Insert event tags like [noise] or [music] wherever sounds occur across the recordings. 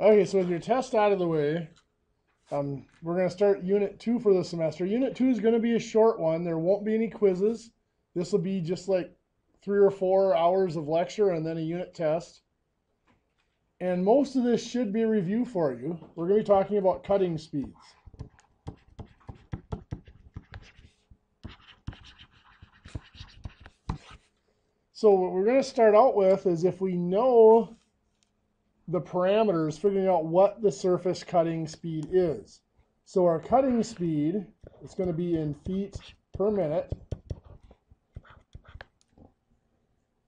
Okay, so with your test out of the way, um, we're going to start Unit 2 for the semester. Unit 2 is going to be a short one. There won't be any quizzes. This will be just like three or four hours of lecture and then a unit test. And most of this should be a review for you. We're going to be talking about cutting speeds. So what we're going to start out with is if we know the parameters, figuring out what the surface cutting speed is. So our cutting speed is going to be in feet per minute.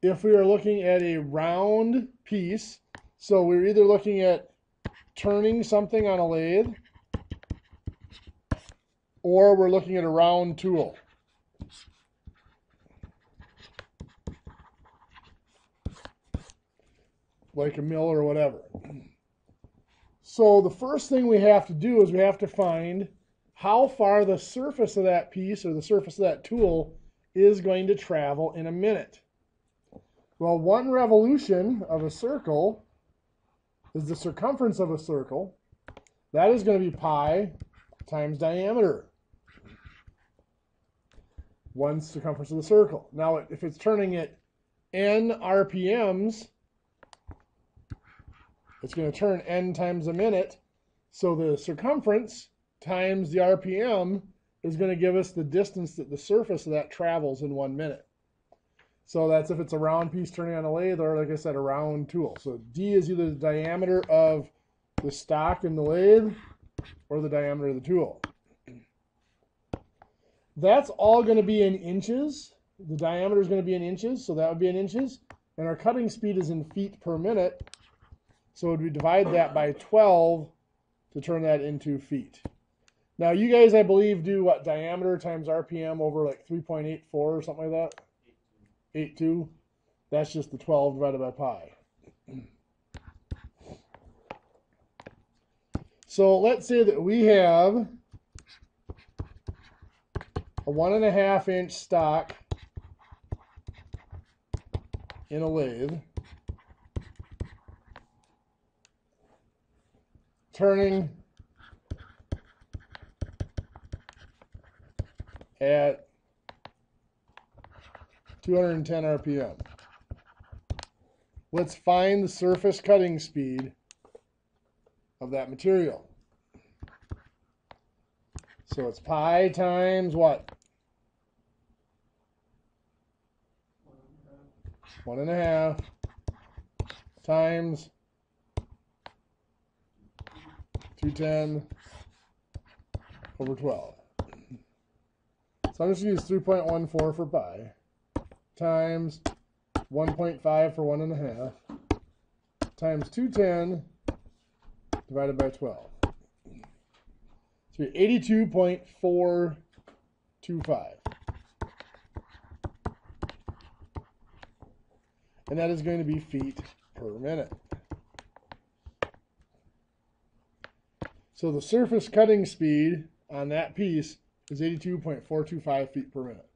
If we are looking at a round piece, so we're either looking at turning something on a lathe or we're looking at a round tool. Like a mill or whatever. So the first thing we have to do is we have to find how far the surface of that piece or the surface of that tool is going to travel in a minute. Well, one revolution of a circle is the circumference of a circle. That is going to be pi times diameter. One circumference of the circle. Now, if it's turning at n RPMs, it's going to turn n times a minute. So the circumference times the RPM is going to give us the distance that the surface of that travels in one minute. So that's if it's a round piece turning on a lathe or, like I said, a round tool. So D is either the diameter of the stock in the lathe or the diameter of the tool. That's all going to be in inches. The diameter is going to be in inches, so that would be in inches. And our cutting speed is in feet per minute. So would we divide that by 12 to turn that into feet? Now you guys, I believe, do what diameter times RPM over like 3.84 or something like that. 82. That's just the 12 divided by pi. So let's say that we have a one and a half inch stock in a lathe. Turning at 210 RPM. Let's find the surface cutting speed of that material. So it's pi times what? One and a half times 210 over 12. So I'm just going to use 3.14 for pi times 1.5 for 1.5 times 210 divided by 12. So 82.425. And that is going to be feet per minute. So the surface cutting speed on that piece is 82.425 feet per minute.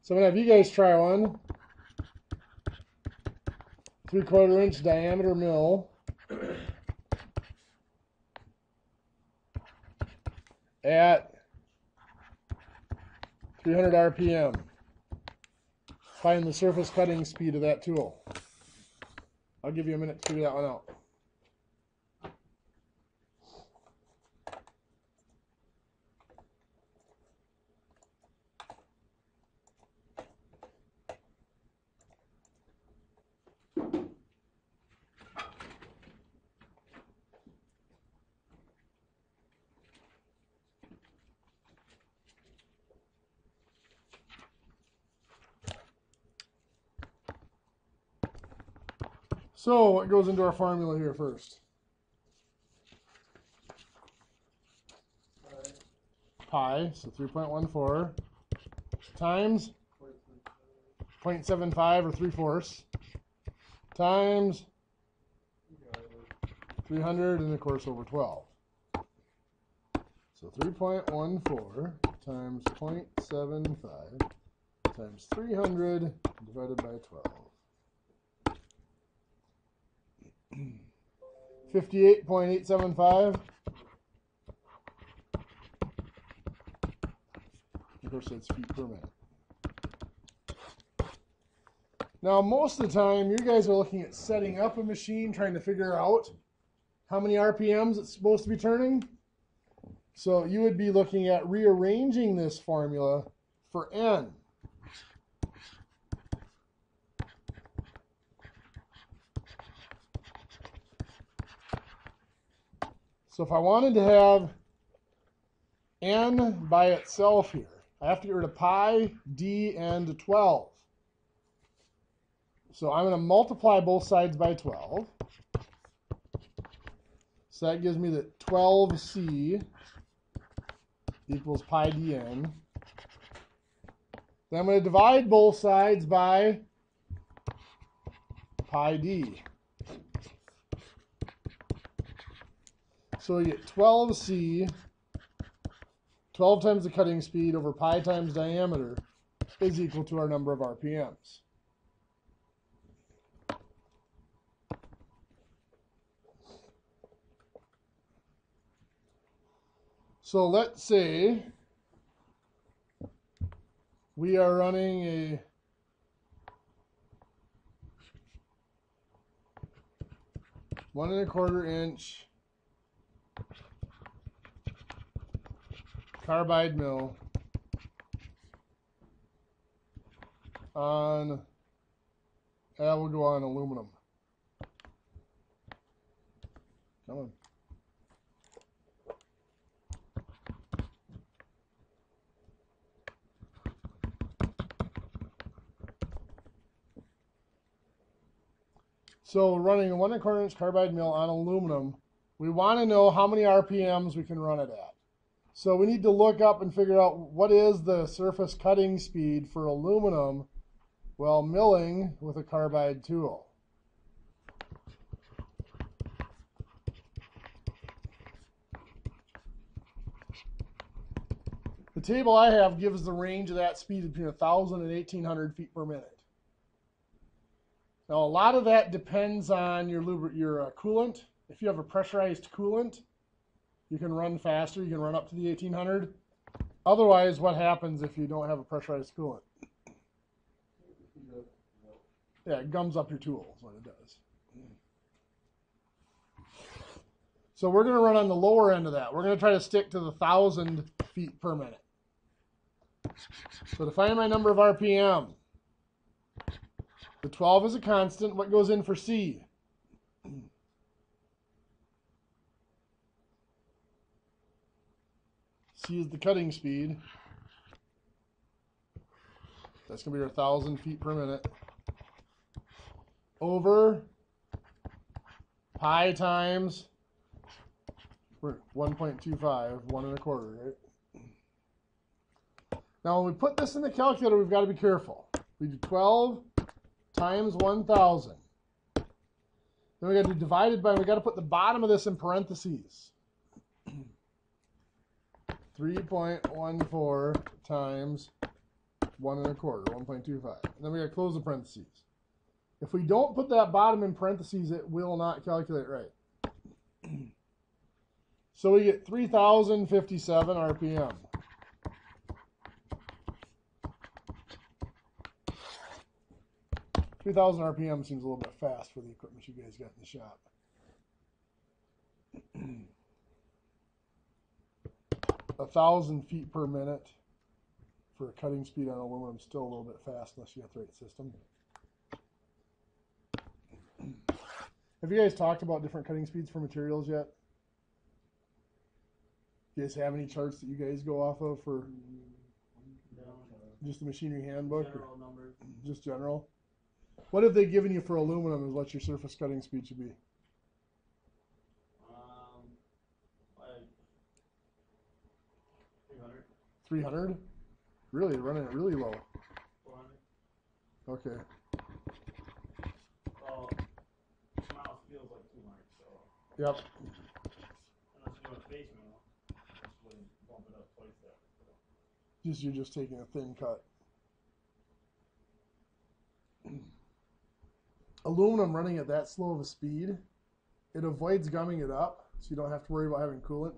So I'm going to have you guys try one. Three quarter inch diameter mill. At 300 RPM. Find the surface cutting speed of that tool. I'll give you a minute to figure that one out. So it goes into our formula here first? Pi, so 3.14 times 0.75 or 3 fourths times 300 and of course over 12. So 3.14 times 0.75 times 300 divided by 12. Fifty-eight point eight seven five. Of course, that's feet per minute. Now, most of the time, you guys are looking at setting up a machine, trying to figure out how many RPMs it's supposed to be turning. So you would be looking at rearranging this formula for N. So if I wanted to have N by itself here, I have to get rid of pi, d, and 12. So I'm going to multiply both sides by 12. So that gives me that 12c equals pi dn. Then I'm going to divide both sides by pi d. So we get 12c, 12 times the cutting speed over pi times diameter is equal to our number of RPMs. So let's say we are running a one and a quarter inch carbide mill on on aluminum. Come on. So running a one and quarter inch carbide mill on aluminum, we want to know how many RPMs we can run it at. So we need to look up and figure out what is the surface cutting speed for aluminum while milling with a carbide tool. The table I have gives the range of that speed between 1,000 and 1,800 feet per minute. Now, a lot of that depends on your, your uh, coolant. If you have a pressurized coolant, you can run faster. You can run up to the 1800. Otherwise, what happens if you don't have a pressurized coolant? Yeah, it gums up your tool is what it does. So we're going to run on the lower end of that. We're going to try to stick to the 1,000 feet per minute. So to find my number of RPM, the 12 is a constant. What goes in for C? Is the cutting speed. That's going to be our 1,000 feet per minute. Over pi times 1.25, one and a quarter, right? Now, when we put this in the calculator, we've got to be careful. We do 12 times 1,000. Then we got to do divided by, we got to put the bottom of this in parentheses. 3.14 times 1 and a quarter, 1.25. And then we got to close the parentheses. If we don't put that bottom in parentheses, it will not calculate right. so we get 3,057 RPM. 3,000 RPM seems a little bit fast for the equipment you guys got in the shop. [clears throat] a thousand feet per minute for a cutting speed on aluminum still a little bit fast unless you have the right system. have you guys talked about different cutting speeds for materials yet? Do you guys have any charts that you guys go off of for No, just the machinery handbook? general numbers. just general? What have they given you for aluminum as what your surface cutting speed should be? Um, like three hundred, 300? Really, running it really low. four hundred. Okay. Well, miles feels like two hundred, so Yep. unless you do a face mill, just wouldn't bump it up twice that. So. Just you're just taking a thin cut. Aluminum running at that slow of a speed it avoids gumming it up, so you don't have to worry about having coolant.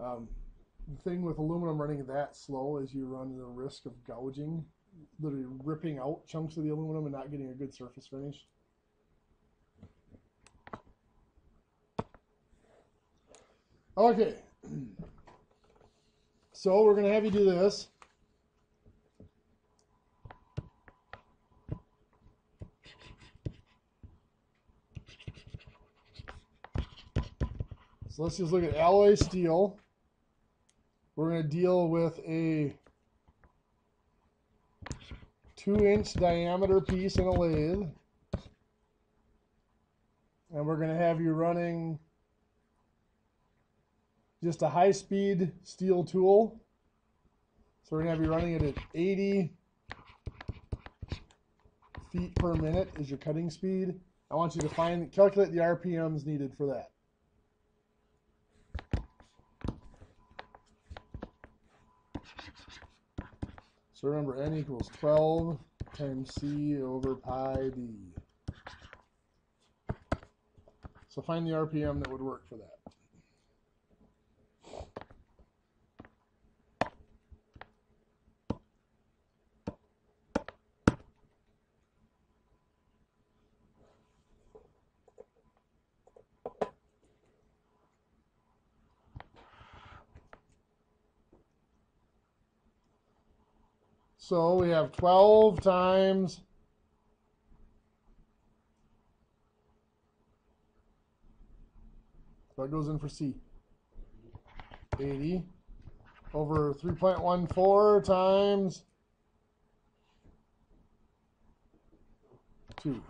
Um, the thing with aluminum running that slow is you run the risk of gouging, literally ripping out chunks of the aluminum and not getting a good surface finish. Okay. [clears throat] So we're going to have you do this. So let's just look at alloy steel. We're going to deal with a two inch diameter piece in a lathe. And we're going to have you running just a high speed steel tool. So we're going to have you running it at 80 feet per minute is your cutting speed. I want you to find calculate the RPMs needed for that. So remember n equals 12 times c over pi d. So find the RPM that would work for that. So we have 12 times that goes in for C. 80 over 3.14 times 2.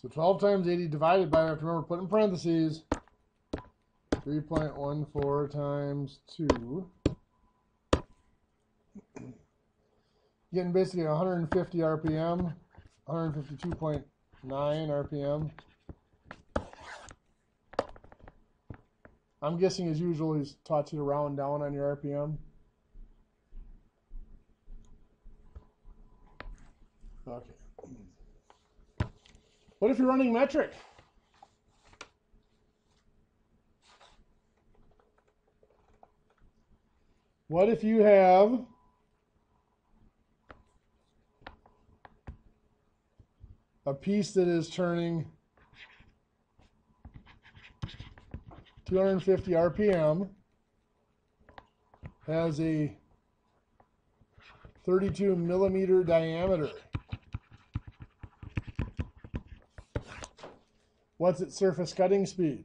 So 12 times 80 divided by, I have to remember, put in parentheses, 3.14 times 2. Getting basically 150 RPM, 152.9 RPM. I'm guessing as usual he's taught you to round down on your RPM. Okay. What if you're running metric? What if you have a piece that is turning 250 RPM, has a 32 millimeter diameter? What's its surface cutting speed?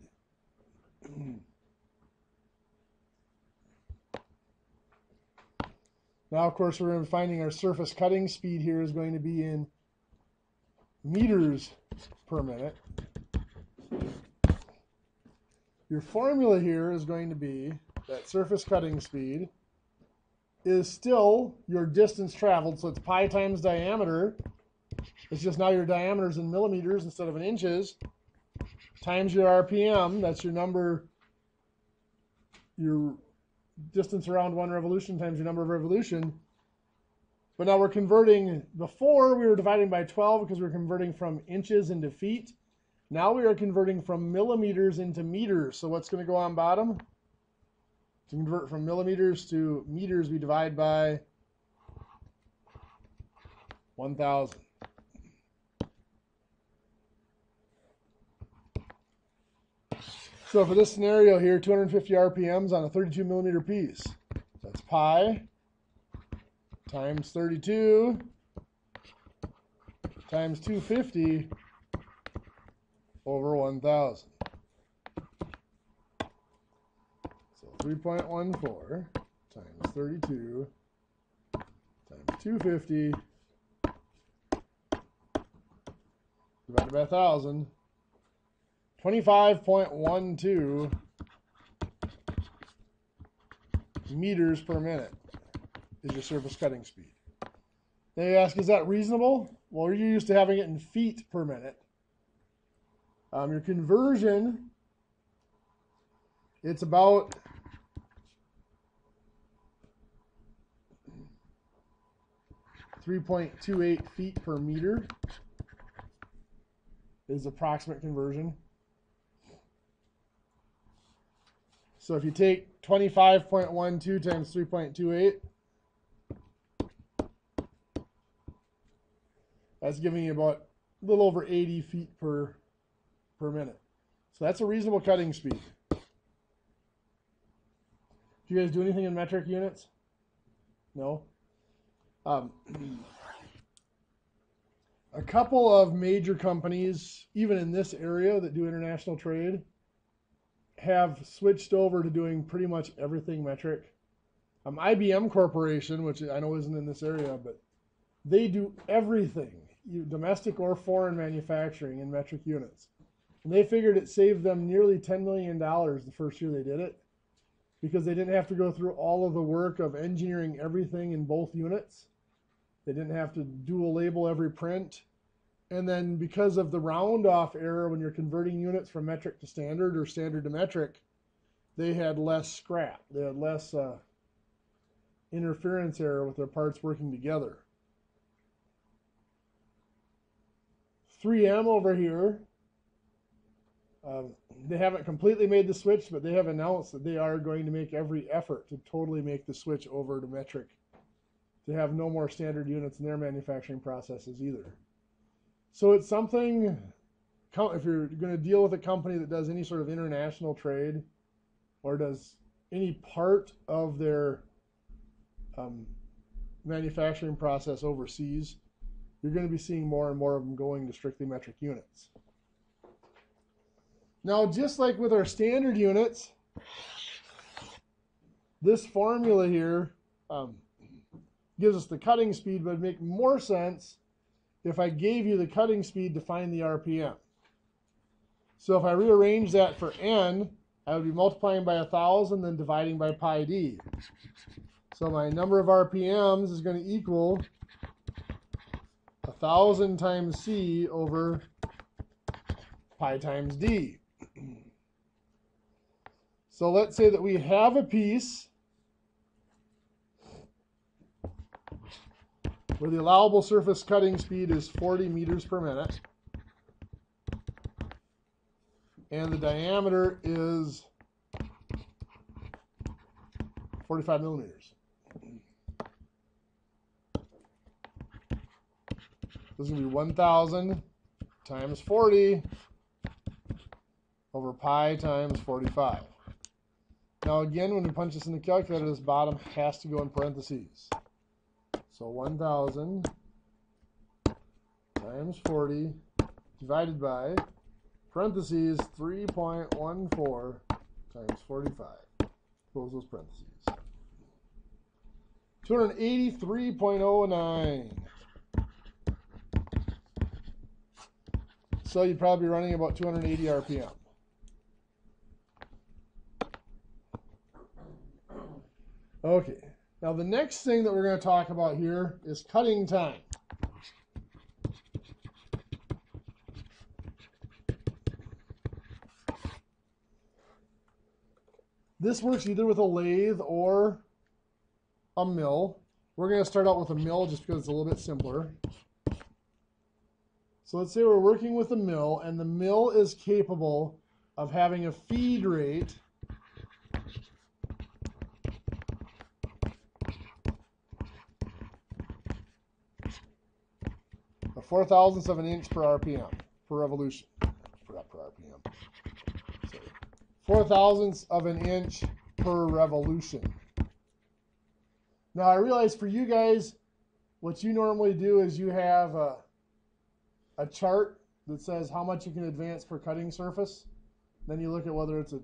Now, of course, we're finding our surface cutting speed here is going to be in meters per minute. Your formula here is going to be that surface cutting speed is still your distance traveled. So it's pi times diameter. It's just now your diameter is in millimeters instead of in inches. Times your RPM. That's your number, your distance around one revolution times your number of revolution. But now we're converting, before we were dividing by 12 because we are converting from inches into feet. Now we are converting from millimeters into meters. So what's going to go on bottom? To convert from millimeters to meters, we divide by 1,000. So for this scenario here, 250 RPMs on a 32 millimeter piece. That's pi times 32 times 250 over 1,000. So 3.14 times 32 times 250 divided by 1,000 25.12 meters per minute is your surface cutting speed. They ask, is that reasonable? Well, you're used to having it in feet per minute. Um, your conversion, it's about 3.28 feet per meter is approximate conversion. So if you take 25.12 times 3.28, that's giving you about a little over 80 feet per per minute. So that's a reasonable cutting speed. Do you guys do anything in metric units? No. Um, [clears throat] a couple of major companies, even in this area that do international trade, have switched over to doing pretty much everything metric. Um, IBM Corporation, which I know isn't in this area, but they do everything, domestic or foreign manufacturing in metric units. And they figured it saved them nearly $10 million the first year they did it because they didn't have to go through all of the work of engineering everything in both units. They didn't have to dual label every print. And then because of the round off error when you're converting units from metric to standard or standard to metric, they had less scrap. They had less uh, interference error with their parts working together. 3M over here um, they haven't completely made the switch, but they have announced that they are going to make every effort to totally make the switch over to metric, to have no more standard units in their manufacturing processes either. So it's something, if you're going to deal with a company that does any sort of international trade or does any part of their um, manufacturing process overseas, you're going to be seeing more and more of them going to strictly metric units. Now, just like with our standard units, this formula here um, gives us the cutting speed, but it'd make more sense if I gave you the cutting speed to find the RPM. So if I rearrange that for n, I would be multiplying by 1,000, then dividing by pi d. So my number of RPMs is going to equal 1,000 times c over pi times d. [clears throat] So let's say that we have a piece where the allowable surface cutting speed is 40 meters per minute and the diameter is 45 millimeters. This is going to be 1,000 times 40 over pi times 45. Now again, when we punch this in the calculator, this bottom has to go in parentheses. So 1,000 times 40 divided by parentheses 3.14 times 45. Close those parentheses. 283.09. So you'd probably be running about 280 RPM. Okay, now the next thing that we're going to talk about here is cutting time. This works either with a lathe or a mill. We're going to start out with a mill just because it's a little bit simpler. So let's say we're working with a mill and the mill is capable of having a feed rate four thousandths of an inch per RPM, per revolution. Per RPM. Sorry. Four thousandths of an inch per revolution. Now I realize for you guys, what you normally do is you have a, a chart that says how much you can advance per cutting surface. Then you look at whether it's a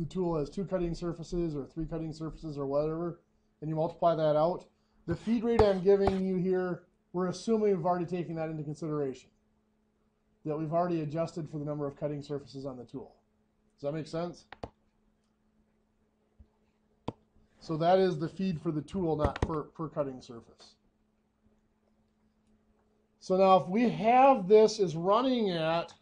the tool has two cutting surfaces or three cutting surfaces or whatever, and you multiply that out. The feed rate I'm giving you here we're assuming we've already taken that into consideration. That we've already adjusted for the number of cutting surfaces on the tool. Does that make sense? So that is the feed for the tool, not per, per cutting surface. So now if we have this is running at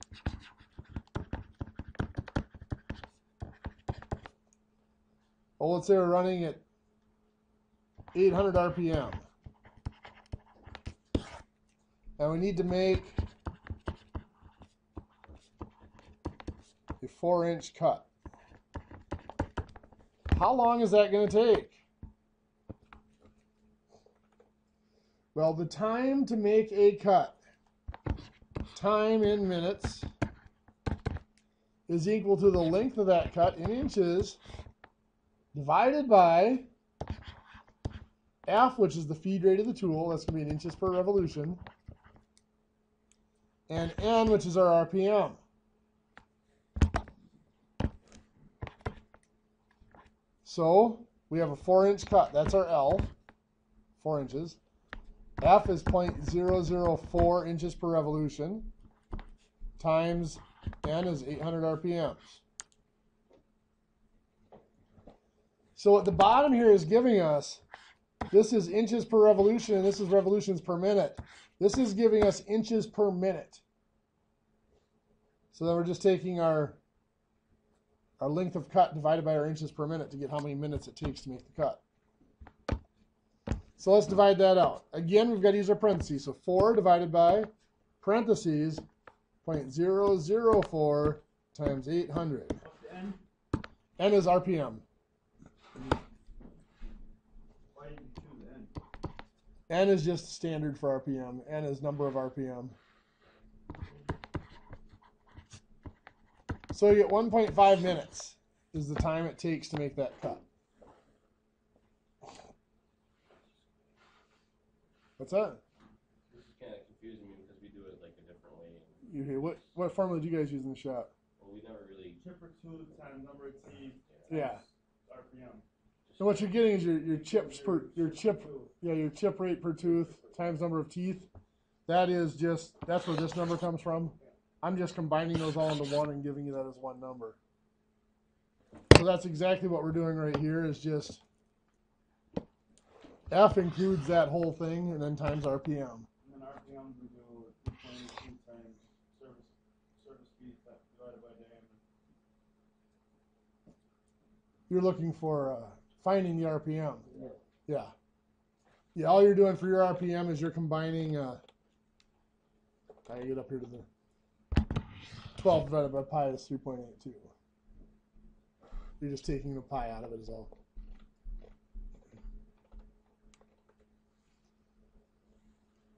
let's say we're running at 800 RPM. And we need to make a four inch cut. How long is that going to take? Well, the time to make a cut, time in minutes, is equal to the length of that cut in inches divided by F, which is the feed rate of the tool, that's going to be in inches per revolution, and N, which is our RPM. So we have a four inch cut, that's our L, four inches. F is 0.004 inches per revolution times N is 800 RPMs. So at the bottom here is giving us, this is inches per revolution and this is revolutions per minute. This is giving us inches per minute. So then we're just taking our, our length of cut divided by our inches per minute to get how many minutes it takes to make the cut. So let's divide that out. Again, we've got to use our parentheses. So 4 divided by parentheses 0.004 times 800. N? N is RPM. Why didn't you choose N? N is just standard for RPM. N is number of RPM. So you get 1.5 minutes is the time it takes to make that cut. What's that? This is kind of confusing me because we do it like a different way. You hear what? What formula do you guys use in the shop? Well, we never really. Chip per tooth times number of teeth. Yeah. RPM. So what you're getting is your, your chips per your chip yeah your chip rate per tooth times number of teeth. That is just that's where this number comes from. I'm just combining those all into one and giving you that as one number. So that's exactly what we're doing right here is just F includes that whole thing and then times RPM. And then RPM we do three point eight two times service service speed divided by diameter. You're looking for uh, finding the RPM. Yeah. Yeah, all you're doing for your RPM is you're combining uh I get up here to the 12 divided by pi is 3.82. You're just taking the pi out of it is all.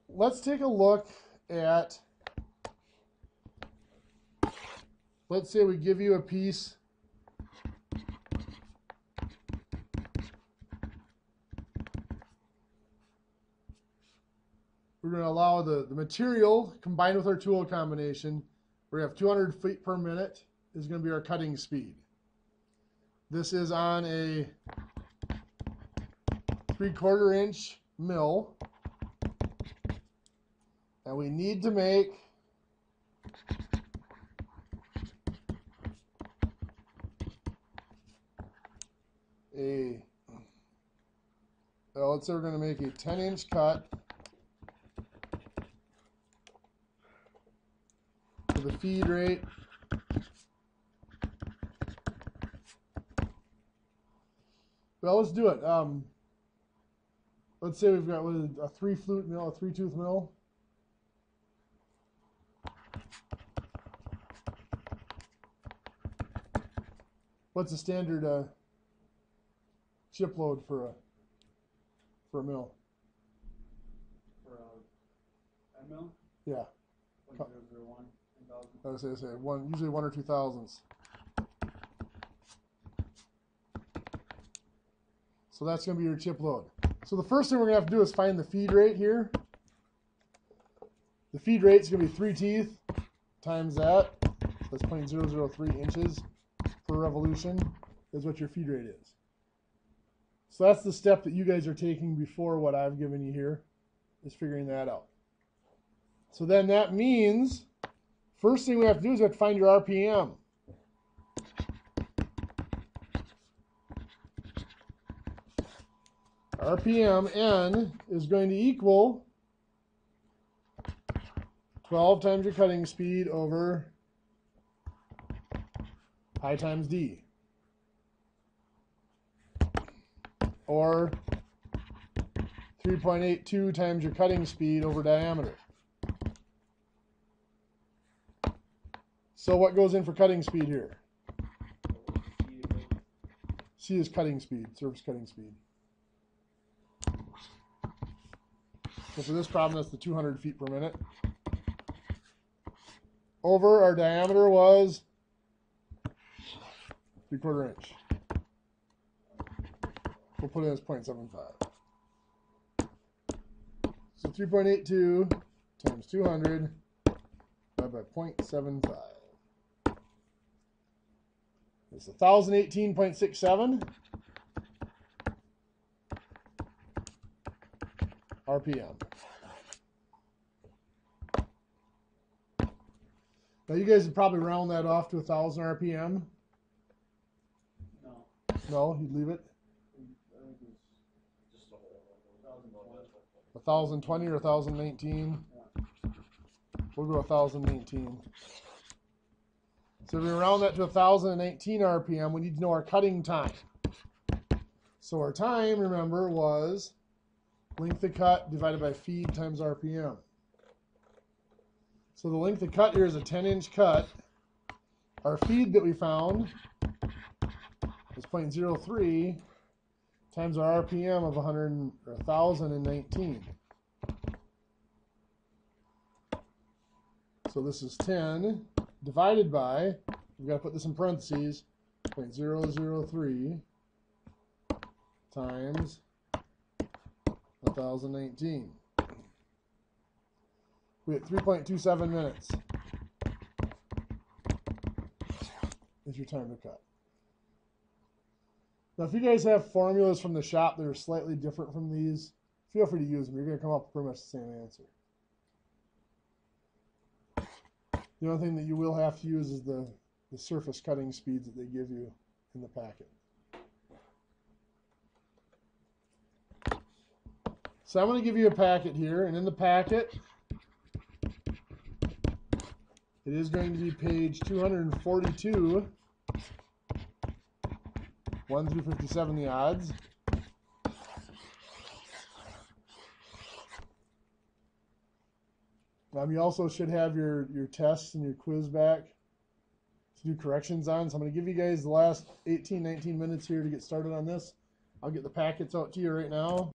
Let's take a look at let's say we give you a piece we're going to allow the, the material combined with our tool combination. We have 200 feet per minute is going to be our cutting speed. This is on a three quarter inch mill. And we need to make a, let's say we're going to make a 10 inch cut for the feed rate. Well, let's do it. Um, let's say we've got what is a three flute mill, a three tooth mill. What's the standard uh, chip load for a for a mill? For uh, end mill, Yeah, point zero zero one, thousand. I say one usually one or two thousandths. So that's going to be your chip load. So the first thing we're going to have to do is find the feed rate here. The feed rate is going to be three teeth times that. That's 0.003 inches per revolution is what your feed rate is. So that's the step that you guys are taking before what I've given you here is figuring that out. So then that means first thing we have to do is have to find your RPM. RPM N is going to equal 12 times your cutting speed over pi times D. Or 3.82 times your cutting speed over diameter. So what goes in for cutting speed here? C is cutting speed, surface cutting speed. So for this problem, that's the 200 feet per minute. Over, our diameter was three quarter inch. We'll put it as 0.75. So 3.82 times 200 divided by 0.75. It's 1018.67 RPM. Now you guys would probably round that off to a 1000 RPM. No, No, you'd leave it I think it's Just the whole. thousand twenty. 1020 or 1019. We'll go 1019. So if we round that to 1018 RPM, we need to know our cutting time. So our time, remember, was length of cut divided by feed times RPM. So the length of cut here is a 10 inch cut. Our feed that we found is 0.03 times our RPM of 100 and- or 1019. So this is 10 divided by, we've got to put this in parentheses, 0.003 times 1019. We get 3.27 minutes. Is your time to cut. Now, if you guys have formulas from the shop that are slightly different from these, feel free to use them. You're going to come up with pretty much the same answer. The only thing that you will have to use is the, the surface cutting speeds that they give you in the packet. So I'm going to give you a packet here, and in the packet, it is going to be page 242, 1 through 57, the odds. Um, you also should have your, your tests and your quiz back to do corrections on. So I'm going to give you guys the last 18, 19 minutes here to get started on this. I'll get the packets out to you right now.